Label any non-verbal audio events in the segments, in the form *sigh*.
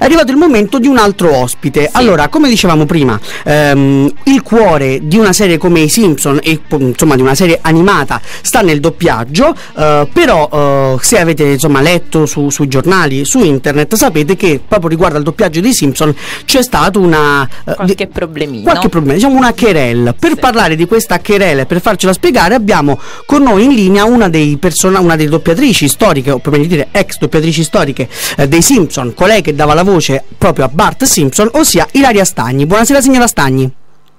è arrivato il momento di un altro ospite. Sì. Allora, come dicevamo prima, ehm, il cuore di una serie come i Simpson e insomma di una serie animata sta nel doppiaggio, eh, però eh, se avete insomma letto su, sui giornali, su internet, sapete che proprio riguardo al doppiaggio dei Simpson c'è stato una eh, qualche problemino. Qualche problema, diciamo una querel. Per sì. parlare di questa querel, per farcela spiegare, abbiamo con noi in linea una, persona, una delle doppiatrici storiche, o per meglio dire ex doppiatrici storiche eh, dei Simpson, colei che dava la voce proprio a Bart Simpson, ossia Ilaria Stagni. Buonasera signora Stagni.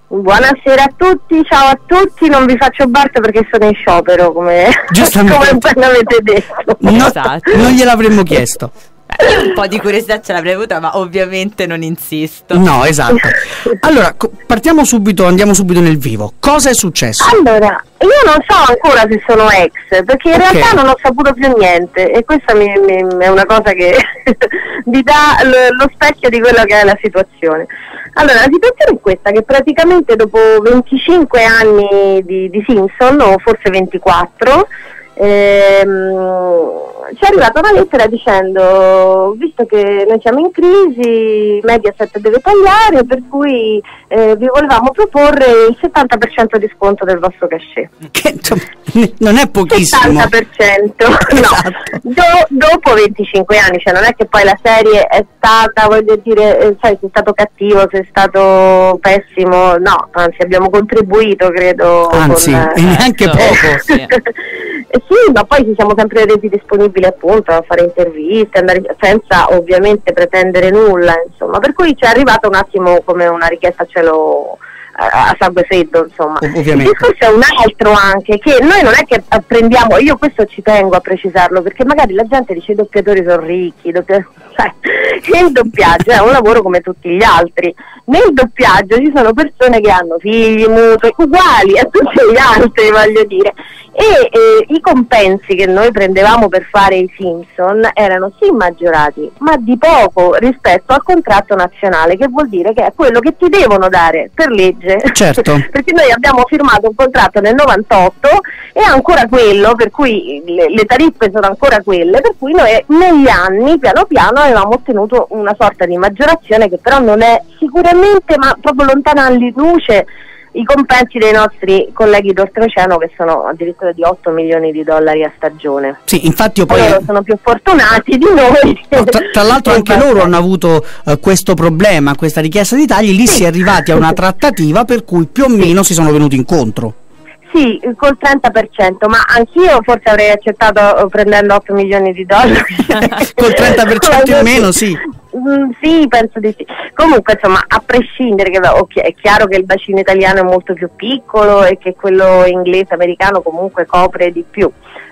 Buonasera a tutti, ciao a tutti, non vi faccio Bart perché sono in sciopero come, *laughs* come avete detto. No, esatto. Non gliel'avremmo chiesto. Io un po' di curiosità ce l'avrei avuta, ma ovviamente non insisto. No, esatto. Allora, partiamo subito, andiamo subito nel vivo. Cosa è successo? Allora, io non so ancora se sono ex, perché in okay. realtà non ho saputo più niente e questa mi, mi, è una cosa che *laughs* vi dà lo, lo specchio di quello che è la situazione. Allora, la situazione è questa, che praticamente dopo 25 anni di, di Simpson, o forse 24, ehm, ci è arrivata una lettera dicendo visto che noi siamo in crisi Mediaset deve tagliare per cui eh, vi volevamo proporre il 70% di sconto del vostro cachet che non è pochissimo 70% *laughs* no esatto. Do, dopo 25 anni cioè non è che poi la serie è stata voglio dire eh, sai sei stato cattivo sei stato pessimo no anzi abbiamo contribuito credo anzi con, e neanche eh, poco sì. *laughs* sì ma poi ci siamo sempre resi disponibili disponibile appunto a fare interviste, andare, senza ovviamente pretendere nulla, insomma. Per cui ci è arrivato un attimo come una richiesta a cielo a sangue freddo, insomma. Ovviamente. Il discorso è un altro anche, che noi non è che prendiamo, io questo ci tengo a precisarlo, perché magari la gente dice i doppiatori sono ricchi, doppia... *laughs* cioè, il doppiaggio è un lavoro come tutti gli altri. Nel doppiaggio ci sono persone che hanno figli, mutui, uguali a tutti gli altri, voglio dire e eh, i compensi che noi prendevamo per fare i Simpson erano sì maggiorati, ma di poco rispetto al contratto nazionale, che vuol dire che è quello che ti devono dare per legge. Certo. *laughs* Perché noi abbiamo firmato un contratto nel 98 e ancora quello, per cui le, le tariffe sono ancora quelle, per cui noi negli anni piano piano avevamo ottenuto una sorta di maggiorazione che però non è sicuramente, ma proprio lontana anni luce i compensi dei nostri colleghi d'oltreoceano che sono addirittura di 8 milioni di dollari a stagione. Sì, infatti io poi... Loro sono più fortunati di noi. No, tra, tra, l'altro anche loro hanno avuto uh, questo problema, questa richiesta di tagli, lì sì. si è arrivati a una trattativa per cui più o meno si sono venuti incontro. Sì, col 30%, ma anch'io forse avrei accettato prendendo 8 milioni di dollari. *laughs* col 30% in meno, sì. Mm, sì, penso di sì. Comunque, insomma, a prescindere, che è chiaro che il bacino italiano è molto più piccolo e che quello inglese americano comunque copre di più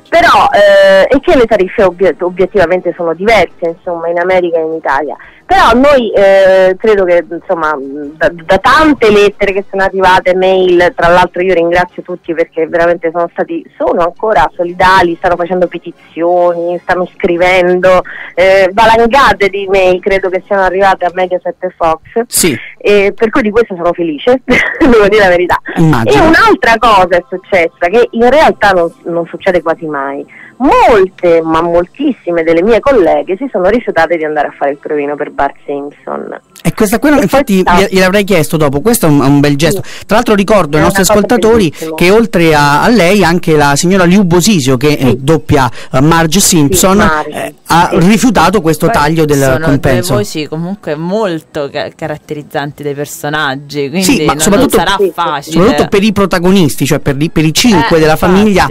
però eh, e che le tariffe obiet- obiettivamente sono diverse insomma in America e in Italia però noi eh, credo che insomma da, da, tante lettere che sono arrivate mail tra l'altro io ringrazio tutti perché veramente sono stati sono ancora solidali stanno facendo petizioni stanno scrivendo eh, valangate di mail credo che siano arrivate a Mediaset e Fox sì. e per cui di questo sono felice *laughs* devo dire la verità Immagino. e un'altra cosa è successa che in realtà non, non succede quasi mai mai. Molte, ma moltissime delle mie colleghe si sono rifiutate di andare a fare il provino per Bart Simpson. E questa qui, infatti, gliel'avrei chiesto dopo. Questo è un, un bel gesto. Tra l'altro, ricordo ai nostri ascoltatori che oltre a, a, lei, anche la signora Liu Bosisio, che sì. doppia uh, Marge Simpson, sì, Marge, eh, ha rifiutato questo Poi taglio del sono compenso. Sono voci comunque molto ca- caratterizzanti dei personaggi. Quindi sì, ma non, soprattutto, non sarà facile. Soprattutto per i protagonisti, cioè per, per i cinque eh, della infatti. famiglia,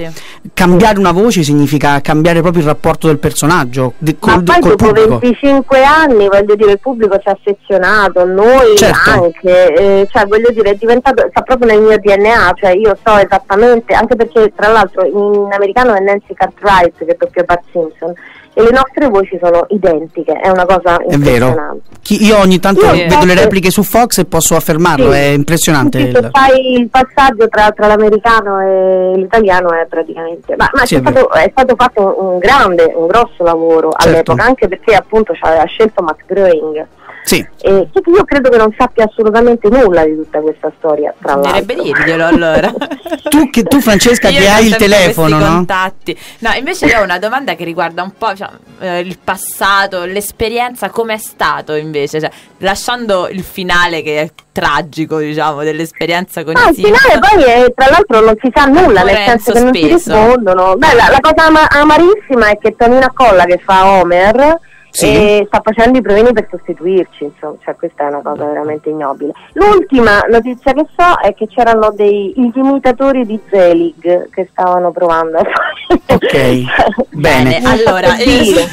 cambiare una voce significa cambiare proprio il rapporto del personaggio. Col, ma poi dopo pubblico. 25 anni, voglio dire, il pubblico ci ha affezionato, noi certo. anche, eh, cioè voglio dire, è diventato, sta proprio nel mio DNA, cioè io so esattamente, anche perché tra l'altro in americano è Nancy Cartwright che doppia Bart Simpson e le nostre voci sono identiche, è una cosa è vero. io ogni tanto io vedo le repliche su Fox e posso affermarlo, sì, è impressionante. Sì, il... fai il passaggio tra, tra, l'americano e l'italiano è praticamente... Ma, ma sì, è, stato, è, stato, fatto un grande, un grosso lavoro certo. all'epoca, anche perché appunto ci aveva scelto Matt Groening Sì. E che io credo che non sappia assolutamente nulla di tutta questa storia, tra l'altro. Dovrebbe dirglielo allora. *laughs* tu, che, tu, Francesca che hai il telefono, no? contatti. No, invece io ho una domanda che riguarda un po' cioè, eh, il passato, l'esperienza, com'è stato invece, cioè, lasciando il finale che è tragico, diciamo, dell'esperienza con ah. Il finale poi è, tra l'altro non si sa nulla, nel senso che non si rispondono. Beh, la, la cosa ama- amarissima è che Tonina Colla che fa Homer sì. e sta facendo i provini per sostituirci, insomma, cioè questa è una cosa veramente ignobile. L'ultima notizia che so è che c'erano dei imitatori di Zelig che stavano provando a fare. Ok, *laughs* bene. Allora, eh,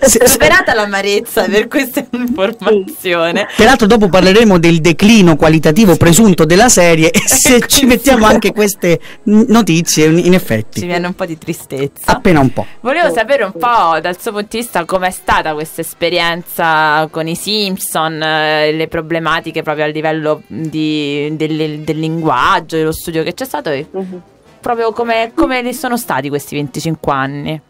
*laughs* superata l'amarezza per questa informazione. Sì. Peraltro dopo parleremo del declino qualitativo presunto della serie e se ci mettiamo anche queste notizie, in effetti. Ci viene un po' di tristezza. Appena un po'. Volevo sapere un po' dal suo punto di vista com'è stata stata questa esperienza con i Simpson, eh, le problematiche proprio a livello di, del, del, linguaggio, dello studio che c'è stato, e uh-huh. proprio come, come sono stati questi 25 anni?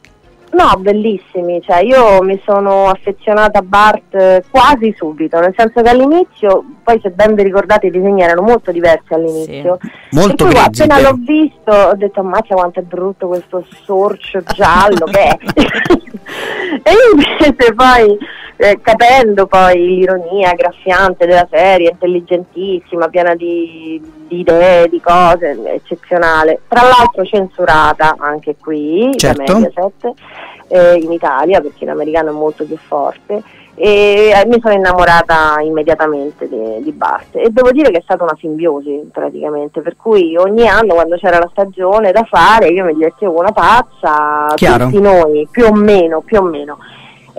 No, bellissimi, cioè io mi sono affezionata a Bart eh, quasi subito, nel senso che all'inizio, poi se ben vi ricordate i disegni erano molto diversi all'inizio, sì. molto per cui appena l'ho visto ho detto ammazza quanto è brutto questo sorcio giallo che è, *laughs* e invece poi eh, capendo poi l'ironia graffiante della serie, intelligentissima, piena di, di, idee, di cose, eccezionale. Tra l'altro censurata anche qui certo. da Mediaset eh, in Italia perché l'americano è molto più forte e eh, mi sono innamorata immediatamente di, di Bart e devo dire che è stata una simbiosi praticamente per cui ogni anno quando c'era la stagione da fare io mi divertivo una pazza Chiaro. tutti noi più o meno più o meno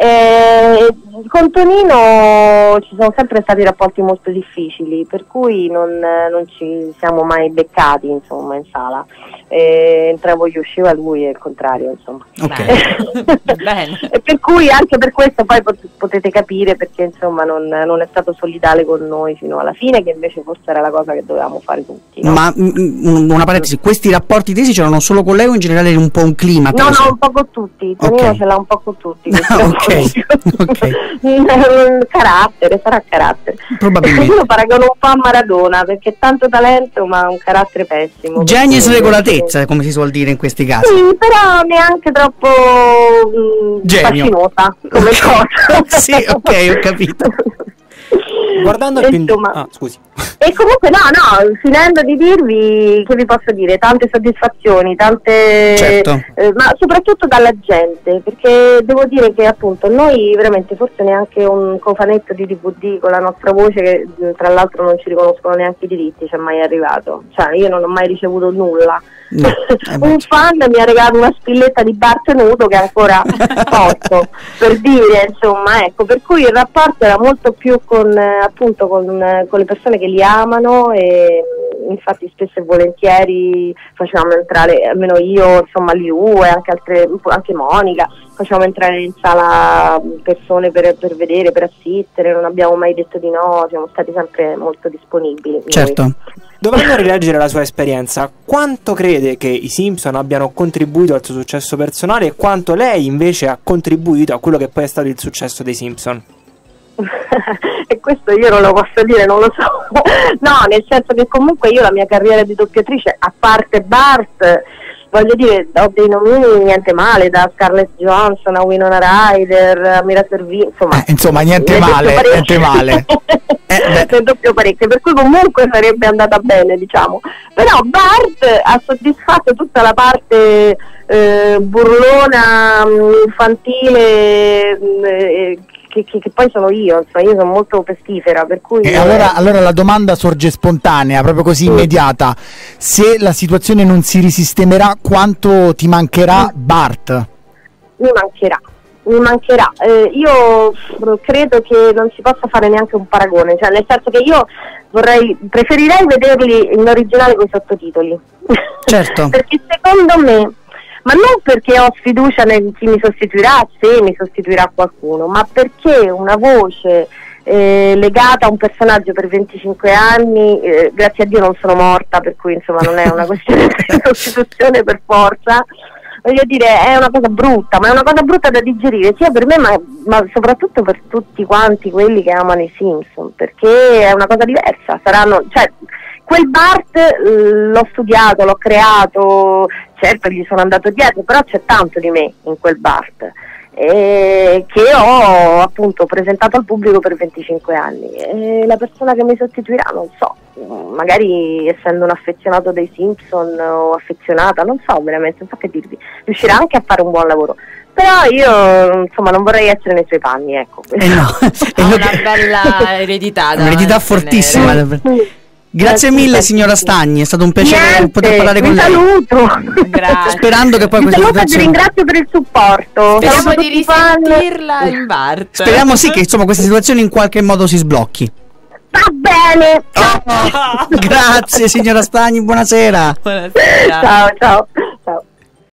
eh, con Tonino ci sono sempre stati rapporti molto difficili, per cui non, non ci siamo mai beccati insomma, in sala. Eh, entravo io, usciva lui e il contrario. Insomma. Okay. *laughs* *laughs* per cui anche per questo poi pot- potete capire perché insomma, non, non, è stato solidale con noi fino alla fine, che invece forse era la cosa che dovevamo fare tutti. No? Ma mm, mm, una parentesi, questi rapporti tesi c'erano solo con lei o in generale un po' un clima? No, no, un po' con tutti. Tonino okay. ce l'ha un po' con tutti. *laughs* ok. *laughs* okay. carattere, sarà carattere. Probabilmente. Io lo paragono un po' a Maradona perché tanto talento ma un carattere pessimo. Genius regolatezza, come si suol dire in questi casi. Sì, però neanche troppo mh, Genio. fascinosa come cosa. *laughs* sì, ok, ho capito. *laughs* Guardando il Insomma, ah, scusi. E comunque no, no, finendo di dirvi che vi posso dire, tante soddisfazioni, tante certo. eh, ma soprattutto dalla gente, perché devo dire che appunto noi veramente forse neanche un cofanetto di DVD con la nostra voce che tra l'altro non ci riconoscono neanche i diritti ci è mai arrivato. Cioè, io non ho mai ricevuto nulla. No, *laughs* eh un fan mi ha regalato una spilletta di bar tenuto che ancora *laughs* porto per dire insomma ecco per cui il rapporto era molto più con eh, appunto con, con, le persone che li amano e infatti spesso e volentieri facevamo entrare almeno io insomma Liu e anche altre anche Monica facevamo entrare in sala persone per, per vedere per assistere non abbiamo mai detto di no siamo stati sempre molto disponibili certo noi. Dovendo rileggere la sua esperienza, quanto crede che i Simpson abbiano contribuito al suo successo personale e quanto lei invece ha contribuito a quello che poi è stato il successo dei Simpson? E questo io non lo posso dire, non lo so. no, nel senso che comunque io la mia carriera di doppiatrice, a parte Bart, voglio dire, ho dei nomini niente male, da Scarlett Johansson a Winona Ryder, a Mira Servini, insomma, eh, insomma niente male, niente male. *laughs* eh, ne doppio parecchio, per cui comunque sarebbe andata bene, diciamo. Però Bart ha soddisfatto tutta la parte eh, burlona, infantile, mm, eh, che, che, che, poi sono io, insomma, io sono molto pestifera. Per cui e allora, allora, la domanda sorge spontanea, proprio così sì. immediata. Se la situazione non si risistemerà, quanto ti mancherà mm. Bart? Mi mancherà. Mi mancherà. Eh, io credo che non si possa fare neanche un paragone, cioè nel senso che io vorrei, preferirei vederli in originale con i sottotitoli. Certo. *laughs* Perché secondo me ma non perché ho sfiducia nel chi mi sostituirà, se mi sostituirà qualcuno, ma perché una voce eh, legata a un personaggio per 25 anni, eh, grazie a Dio non sono morta, per cui insomma non è una questione *laughs* di sostituzione per forza, voglio dire, è una cosa brutta, ma è una cosa brutta da digerire, sia per me, ma, ma soprattutto per tutti quanti quelli che amano i Simpson, perché è una cosa diversa. Saranno, cioè, quel Bart l'ho studiato, l'ho creato, certo gli sono andato dietro, però c'è tanto di me in quel Bart eh, che ho appunto presentato al pubblico per 25 anni e la persona che mi sostituirà non so, magari essendo un affezionato dei Simpson o affezionata, non so veramente, non so che dirvi, riuscirà anche a fare un buon lavoro. Però io insomma non vorrei essere nei suoi panni, ecco. Eh no, *laughs* Ha una bella eredità. da un'eredità fortissima. Grazie mille signora Stagni, è stato un piacere Niente, poter parlare con vi lei. saluto. Grazie. Sperando che poi Vi questa saluto e situazione ringrazio per il supporto. Speriamo Saluto di risentirla in Bart. Speriamo sì che insomma questa situazione in qualche modo si sblocchi. Va bene. *laughs* Grazie signora Stagni, buonasera. Buonasera. ciao ciao.